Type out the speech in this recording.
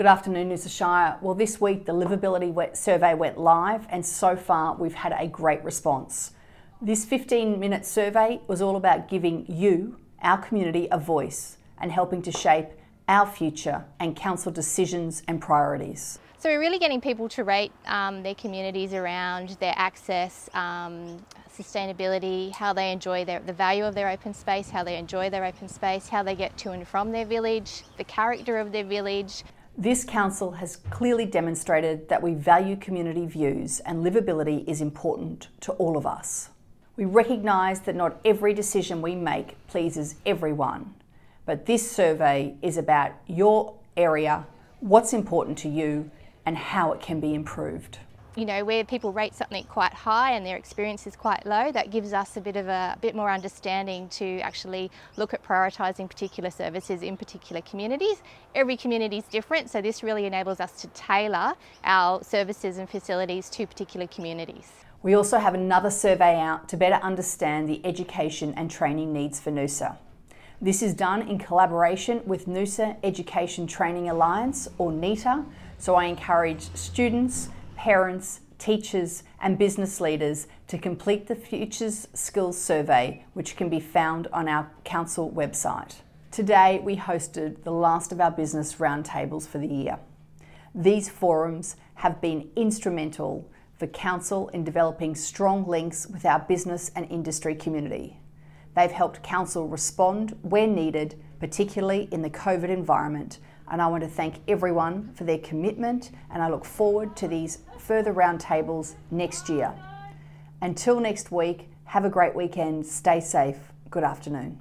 Good afternoon, Noosa Shire. Well, this week the livability survey went live, and so far we've had a great response. This 15 minute survey was all about giving you, our community, a voice and helping to shape our future and council decisions and priorities. So we're really getting people to rate um, their communities around their access, um, sustainability, how they enjoy their, the value of their open space, how they enjoy their open space, how they get to and from their village, the character of their village. This council has clearly demonstrated that we value community views and livability is important to all of us. We recognise that not every decision we make pleases everyone, but this survey is about your area, what's important to you, and how it can be improved. You know, where people rate something quite high and their experience is quite low, that gives us a bit of a, a bit more understanding to actually look at prioritising particular services in particular communities. Every community is different, so this really enables us to tailor our services and facilities to particular communities. We also have another survey out to better understand the education and training needs for Noosa. This is done in collaboration with Noosa Education Training Alliance, or NETA, so I encourage students, parents, teachers and business leaders to complete the Futures Skills Survey, which can be found on our council website. Today we hosted the last of our business roundtables for the year. These forums have been instrumental for Council in developing strong links with our business and industry community. They've helped Council respond where needed, particularly in the COVID environment, and I want to thank everyone for their commitment and I look forward to these further roundtables next year. Until next week, have a great weekend, stay safe, good afternoon.